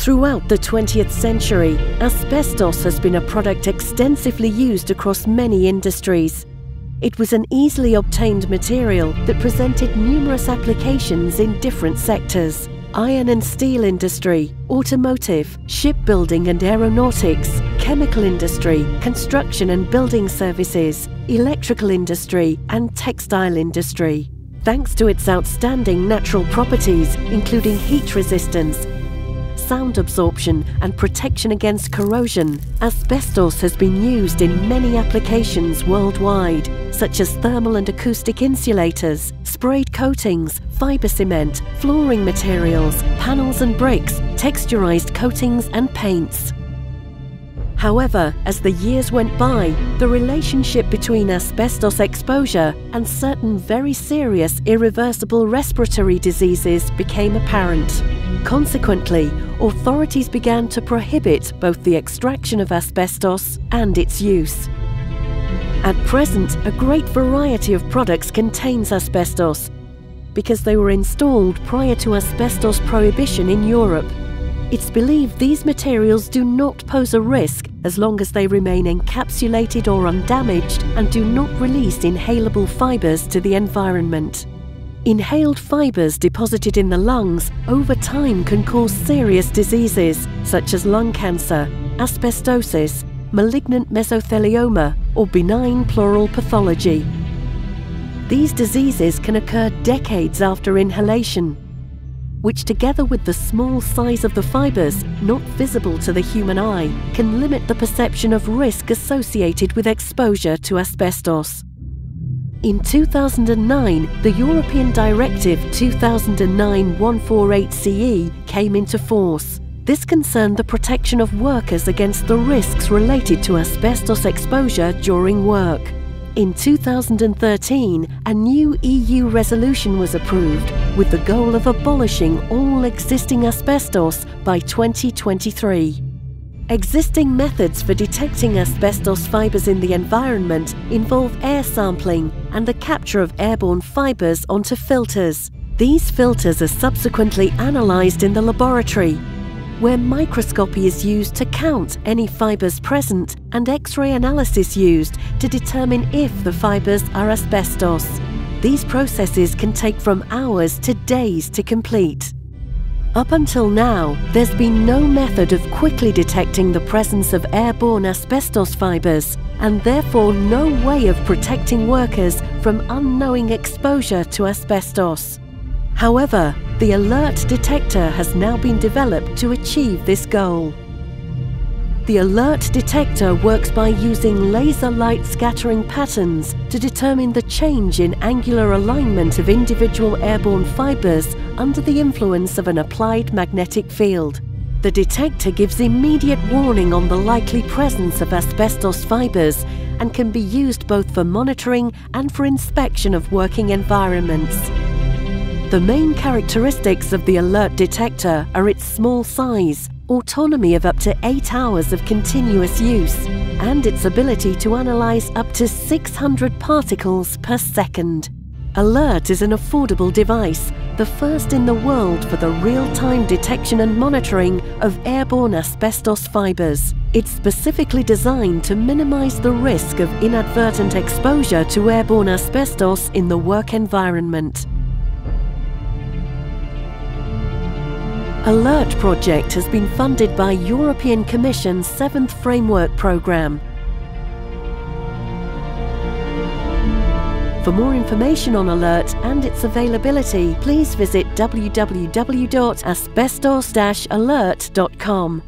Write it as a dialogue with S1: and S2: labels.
S1: Throughout the 20th century, asbestos has been a product extensively used across many industries. It was an easily obtained material that presented numerous applications in different sectors iron and steel industry, automotive, shipbuilding and aeronautics, chemical industry, construction and building services, electrical industry, and textile industry. Thanks to its outstanding natural properties, including heat resistance, sound absorption and protection against corrosion, asbestos has been used in many applications worldwide, such as thermal and acoustic insulators, sprayed coatings, fibre cement, flooring materials, panels and bricks, texturized coatings and paints. However, as the years went by, the relationship between asbestos exposure and certain very serious irreversible respiratory diseases became apparent. Consequently, authorities began to prohibit both the extraction of asbestos and its use. At present, a great variety of products contains asbestos because they were installed prior to asbestos prohibition in Europe. It's believed these materials do not pose a risk as long as they remain encapsulated or undamaged and do not release inhalable fibres to the environment. Inhaled fibres deposited in the lungs over time can cause serious diseases such as lung cancer, asbestosis, malignant mesothelioma, or benign pleural pathology. These diseases can occur decades after inhalation which together with the small size of the fibres, not visible to the human eye, can limit the perception of risk associated with exposure to asbestos. In 2009, the European Directive 2009-148-CE came into force. This concerned the protection of workers against the risks related to asbestos exposure during work. In 2013, a new EU resolution was approved with the goal of abolishing all existing asbestos by 2023. Existing methods for detecting asbestos fibres in the environment involve air sampling and the capture of airborne fibres onto filters. These filters are subsequently analysed in the laboratory where microscopy is used to count any fibres present and X-ray analysis used to determine if the fibres are asbestos. These processes can take from hours to days to complete. Up until now, there's been no method of quickly detecting the presence of airborne asbestos fibres and therefore no way of protecting workers from unknowing exposure to asbestos. However, the alert detector has now been developed to achieve this goal. The alert detector works by using laser light scattering patterns to determine the change in angular alignment of individual airborne fibres under the influence of an applied magnetic field. The detector gives immediate warning on the likely presence of asbestos fibres and can be used both for monitoring and for inspection of working environments. The main characteristics of the alert detector are its small size, autonomy of up to 8 hours of continuous use, and its ability to analyse up to 600 particles per second. Alert is an affordable device, the first in the world for the real-time detection and monitoring of airborne asbestos fibres. It's specifically designed to minimise the risk of inadvertent exposure to airborne asbestos in the work environment. ALERT project has been funded by European Commission's 7th Framework Programme. For more information on ALERT and its availability, please visit www.asbestos-alert.com.